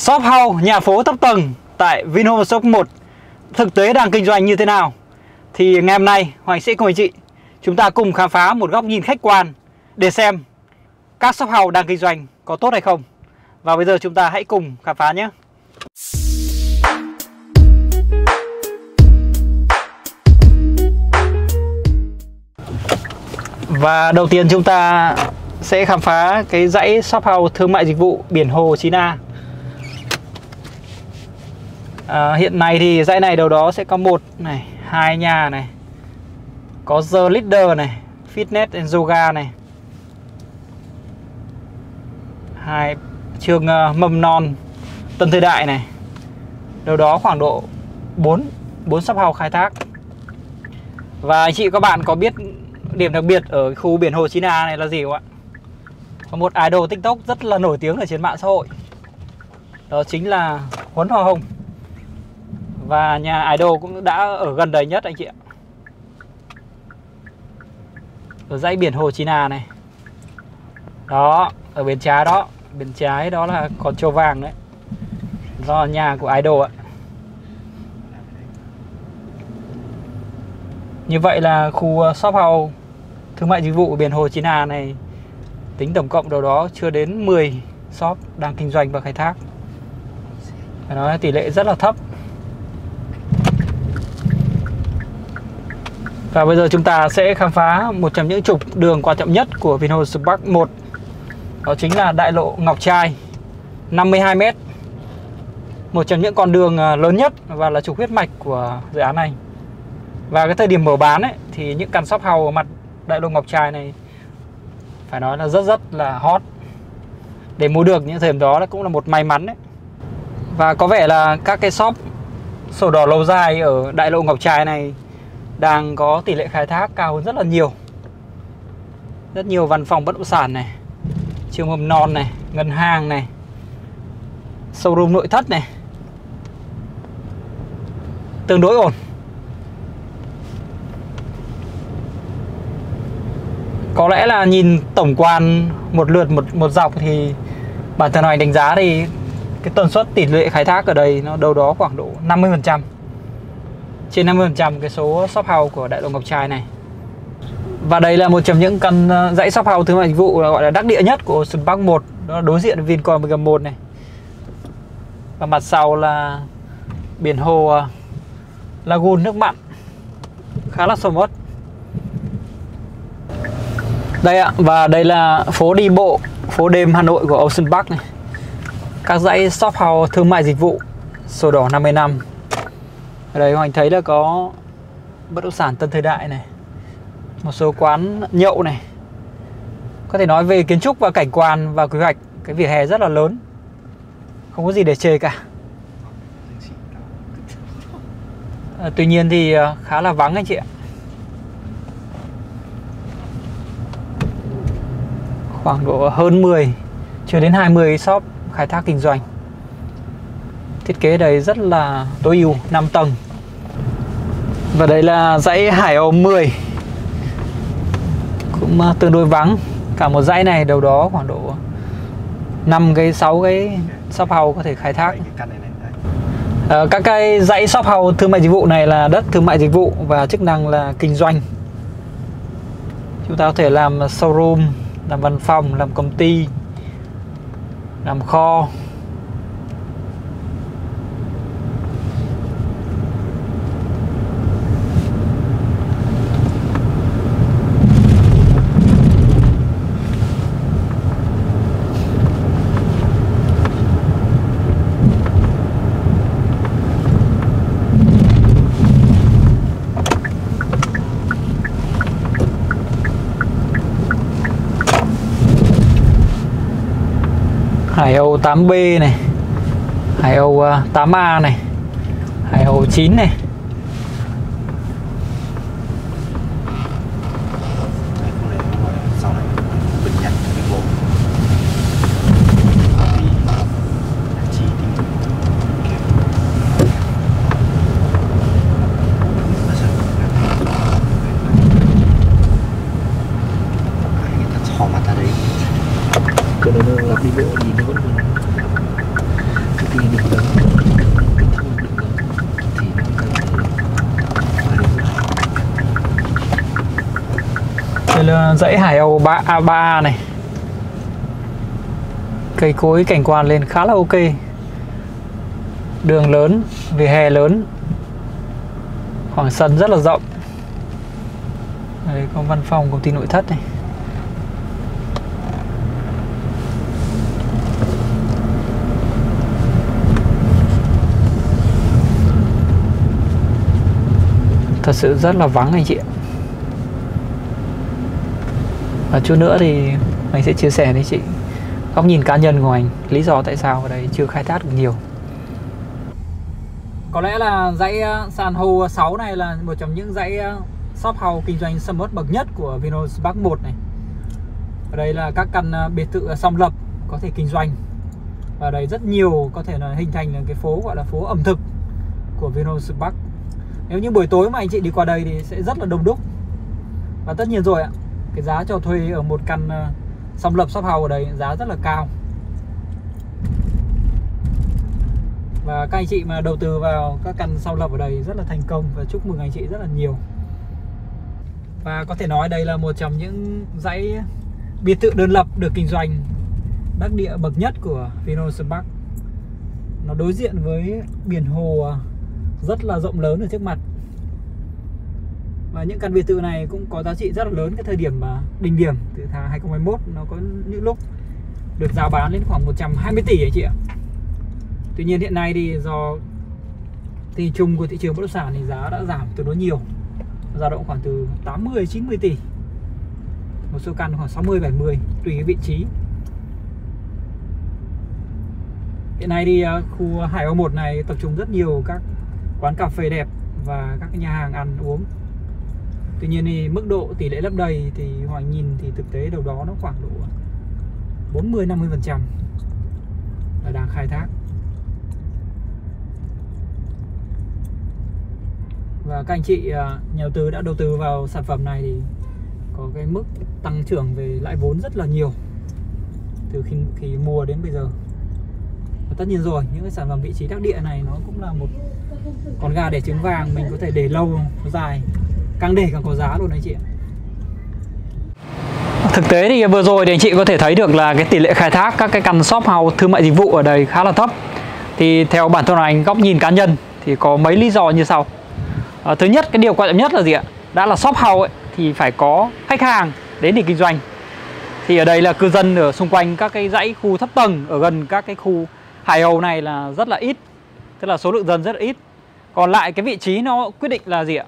Shop house, nhà phố thấp tầng tại Vinhome Shop 1 thực tế đang kinh doanh như thế nào? Thì ngày hôm nay, Hoàng sẽ cùng anh chị, chúng ta cùng khám phá một góc nhìn khách quan để xem các shop house đang kinh doanh có tốt hay không. Và bây giờ chúng ta hãy cùng khám phá nhé. Và đầu tiên chúng ta sẽ khám phá cái dãy shop house thương mại dịch vụ biển Hồ 9A. À, hiện nay thì dãy này đầu đó sẽ có một này, hai nhà này. Có The Leader này, Fitness and Yoga này. Hai trường uh, mầm non Tân Thời Đại này. Đâu đó khoảng độ 4 4 shop house khai thác. Và anh chị các bạn có biết điểm đặc biệt ở khu biển Hồ Chí Na này là gì không ạ? Có một idol TikTok rất là nổi tiếng ở trên mạng xã hội. Đó chính là Huấn Hoa Hồng. Và nhà idol cũng đã ở gần đây nhất anh chị ạ. Ở dãy biển Hồ Chí Na này. Đó, ở bên trái đó, bên trái đó là con trâu vàng đấy. Do nhà của idol ạ. Như vậy là khu ờ, shop house thương mại dịch vụ biển Hồ Chí Hà này tính tổng cộng đâu đó chưa đến 10 shop đang kinh doanh và khai thác. Phải nói tỷ lệ rất là thấp. Và bây giờ chúng ta sẽ khám phá một trong những trục đường quan trọng nhất của Vinhomes Park 1. Đó chính là đại lộ Ngọc Trai 52m. Một trong những con đường à, lớn nhất và là trục huyết mạch của dự án này. Và cái thời điểm mở bán ấy, thì những căn shop house mặt đại lộ Ngọc Trai này, phải nói là rất rất là hot để mua được những thời điểm đó cũng là một may mắn đấy và có vẻ là các cái shop sổ đỏ lâu dài ở đại lộ Ngọc Trai này đang có tỷ lệ khai thác cao hơn rất là nhiều. Rất nhiều văn phòng bất động sản này, trường mầm non này, ngân hàng này, showroom nội thất này. Tương đối ổn. Có lẽ là nhìn tổng quan một lượt, một một dọc thì bản thân hoành đánh giá thì cái tần suất tỷ lệ khai thác ở đây nó đâu đó khoảng độ 50% trên 50% cái số shop house của đại lộ Ngọc Trai này. Và đây là một trong những căn ờ, dãy shop house thương mại dịch vụ gọi là đắc địa nhất của Ocean Park 1 đó đối diện với Vincom gần 1 này. Và mặt sau là biển hồ ờ, Lagoon nước mặn. Khá là sầm uất. Đây ạ, và đây là phố đi bộ, phố đêm Hà Nội của Ocean Park này. Các dãy shop house thương mại dịch vụ Sổ đỏ 50 năm. Ở đây hoàng thấy là có bất động sản Tân Thời Đại này Một số quán nhậu này. Có thể nói về kiến trúc và cảnh quan và quy hoạch Cái vỉa hè rất là lớn. Không có gì để chê cả. À, Tuy nhiên thì à, khá là vắng anh chị ạ. Khoảng độ hơn 10 chưa đến 20 shop khai thác kinh doanh thiết kế đây rất là tối ưu 5 tầng. Và đây là dãy Hải Âu 10 cũng à, tương đối vắng. Cả một dãy này đâu đó khoảng độ 5 cái 6 cái shop house có thể khai thác. À, các cái dãy shop house thương mại dịch vụ này là đất thương mại dịch vụ và chức năng là kinh doanh. Chúng ta có thể làm showroom làm văn phòng làm công ty làm kho. Hải Âu 8B này Hải Âu à, 8A này Hải Âu 9 này cho nên là đi bộ nhìn nó vẫn được lớn không được lớn thì nó cần Đây là Ờ, dãy Hải Âu 3 à, A3 này. Cây cối cảnh quan lên khá là ok. Đường lớn, vỉa hè lớn. Khoảng sân rất là rộng. Đây có văn phòng công ty nội thất này. Thật sự rất là vắng anh chị ạ và chút nữa thì mình sẽ chia sẻ với chị. Góc nhìn cá nhân của anh, lý do tại sao ở đây chưa khai thác được nhiều. Có lẽ là dãy ờ, sàn hồ 6 này là một trong những dãy ờ, shop house kinh doanh sầm uất bậc nhất của Vinhomes Park 1 này. Ở đây là các căn ờ, biệt thự song lập có thể kinh doanh. Và ở đây rất nhiều có thể là hình thành là cái phố gọi là phố ẩm thực của Vinhomes Park. Nếu như buổi tối mà anh chị đi qua đây thì sẽ rất là đông đúc. Và tất nhiên rồi ạ cái giá cho thuê ở một căn uh, song lập shop house ở đây giá rất là cao. Và các anh chị mà đầu tư vào các căn sau lập ở đây rất là thành công và chúc mừng anh chị rất là nhiều. Và có thể nói đây là một trong những dãy biệt thự đơn lập được kinh doanh đắc địa bậc nhất của Vinhomes Park nó đối diện với biển hồ ờ, rất là rộng lớn ở trước mặt và những căn biệt thự này cũng có giá trị rất là lớn cái thời điểm mà đỉnh điểm từ tháng 2021 nó có những lúc được giao bán lên khoảng 120 tỷ ấy chị ạ. Tuy nhiên hiện nay thì do thì chung của thị trường bất động sản thì giá đã giảm từ đối nhiều. Dao động khoảng từ 80 90 tỷ. Một số căn khoảng 60 70 tùy cái vị trí. Hiện nay thì à, khu Hải Âu 1 này tập trung rất nhiều các quán cà phê đẹp và các nhà hàng ăn uống. Tuy nhiên thì mức độ tỷ lệ lấp đầy thì Hoàng nhìn thì thực tế đầu đó nó khoảng độ 40 50% là đang khai thác. Và các anh chị à, nhà đầu tư đã đầu tư vào sản phẩm này thì có cái mức tăng trưởng về lãi vốn rất là nhiều từ khi khi mua đến bây giờ. Và tất nhiên rồi, những cái sản phẩm vị trí đắc địa này nó cũng là một con gà để trứng vàng mình có thể để lâu dài càng để càng có giá luôn anh chị ạ Thực tế thì vừa rồi thì anh chị có thể thấy được là cái tỷ lệ khai thác các cái căn shop house thương mại dịch vụ ở đây khá là thấp. Thì theo bản thân anh góc nhìn cá nhân thì có mấy lý do như sau. À, thứ nhất cái điều quan trọng nhất là gì ạ? Đã là shop house ấy, thì phải có khách hàng đến để kinh doanh. Thì ở đây là cư dân ở xung quanh các cái dãy khu thấp tầng ở gần các cái khu hải âu này là rất là ít. Tức là số lượng dân rất là ít. Còn lại cái vị trí nó quyết định là gì ạ?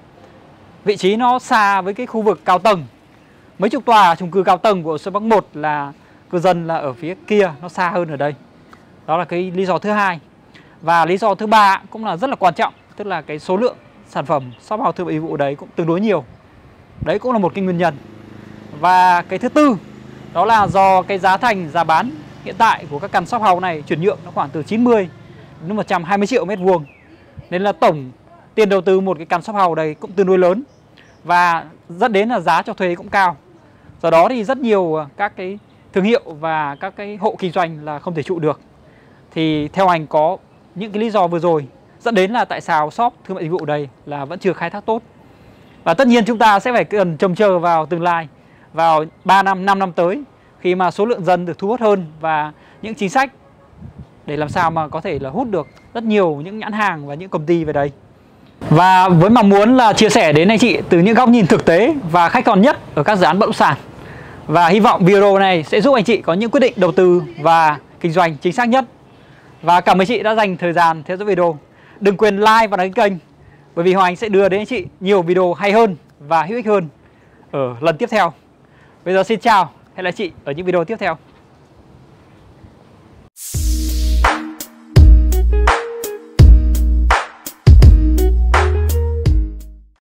Vị trí nó xa với cái khu vực cao tầng. Mấy chục tòa chung cư cao tầng của Sơn Bắc 1 là cư dân là ở phía kia, nó xa hơn ở đây. Đó là cái lý do thứ hai. Và lý do thứ ba cũng là rất là quan trọng, tức là cái số lượng sản phẩm shop house thương mại vụ đấy cũng tương đối nhiều. Đấy cũng là một cái nguyên nhân. Và cái thứ tư, đó là do cái giá thành, giá bán hiện tại của các căn shop house này chuyển nhượng nó khoảng từ 90 đến 120 triệu mét vuông. Nên là tổng tiền đầu tư một cái căn shop house đây cũng tương đối lớn và dẫn đến là giá cho thuê cũng cao. Do đó thì rất nhiều à, các cái thương hiệu và các cái hộ kinh doanh là không thể trụ được. Thì theo anh có những cái lý do vừa rồi dẫn đến là tại sao shop thương mại dịch vụ đây là vẫn chưa khai thác tốt. Và tất nhiên chúng ta sẽ phải cần trông chờ vào tương lai vào 3 năm, 5 năm tới khi mà số lượng dân được thu hút hơn và những chính sách để làm sao mà có thể là hút được rất nhiều những nhãn hàng và những công ty về đây. Và với mong muốn là chia sẻ đến anh chị từ những góc nhìn thực tế và khách quan nhất ở các dự án bất động sản. Và hy vọng video này sẽ giúp anh chị có những quyết định đầu tư và kinh doanh chính xác nhất. Và cảm ơn chị đã dành thời gian theo dõi video. Đừng quên like và đăng ký kênh bởi vì Hoàng Anh sẽ đưa đến anh chị nhiều video hay hơn và hữu ích hơn ở lần tiếp theo. Bây giờ xin chào, hẹn lại chị ở những video tiếp theo.